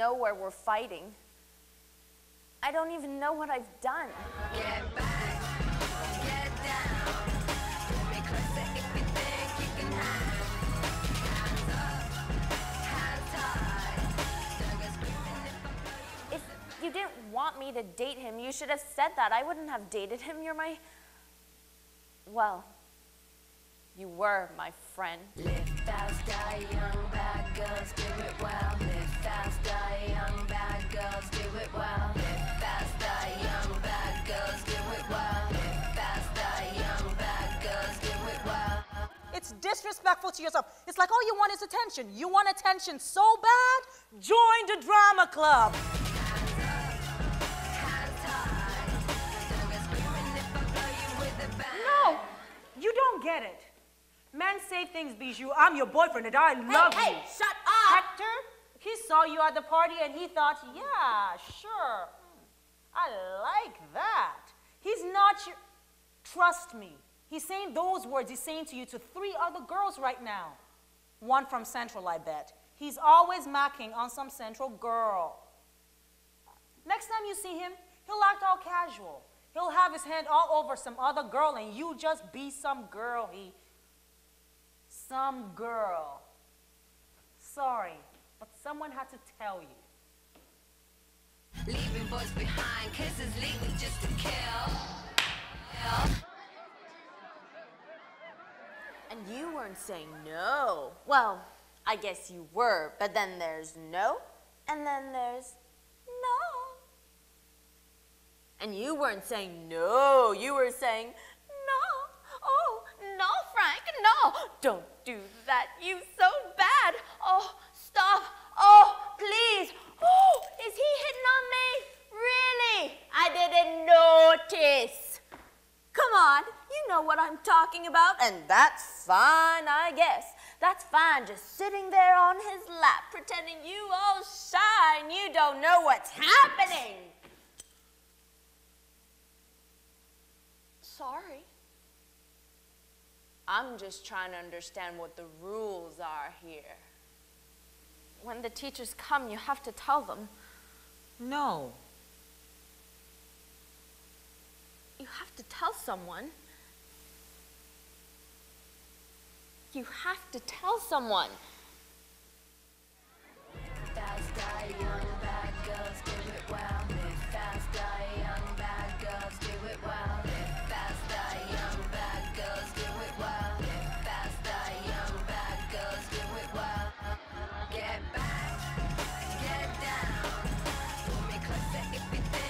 I don't even know where we're fighting. I don't even know what I've done. Get back, get down. Pull closer if you think you can hide. Hands up, hands high. Don't go screaming if you. Didn't want me to date him, you should have said that. I wouldn't have dated him. You're my. Well, you were my friend. Live fast, die young, bad girls do it well. Fast, die young, bad girls do it well. Live fast, young, bad girls do it well. Live fast, young, bad girls do it well. It's disrespectful to yourself. It's like all you want is attention. You want attention so bad? Join the drama club. Hands high. Don't go screaming if I blow you with a bang. No, you don't get it. Men say things, Bijou. I'm your boyfriend and I love hey, you. shut up! Hector, he saw you at the party and he thought, yeah, sure. I like that. He's not your. Trust me. He's saying those words he's saying to you to three other girls right now. One from Central, I bet. He's always macking on some Central girl. Next time you see him, he'll act all casual. He'll have his hand all over some other girl and you just be some girl he. Some girl. Sorry, but someone had to tell you. Leaving boys behind, kisses leaving just to kill. And you weren't saying no. Well, I guess you were, but then there's no, and then there's no. And you weren't saying no, you were saying no. Oh, no, Frank, no. Don't do that. You so bad. Oh, stop. Oh, please. Oh, is he hitting on me? Really? I didn't notice. Come on, you know what I'm talking about, and that's fine, I guess. That's fine, just sitting there on his lap, pretending you all shy and you don't know what's happening. Sorry. I'm just trying to understand what the rules are here. When the teachers come, you have to tell them. No. You have to tell someone. You have to tell someone. Get back, get down. Pull me closer if you think.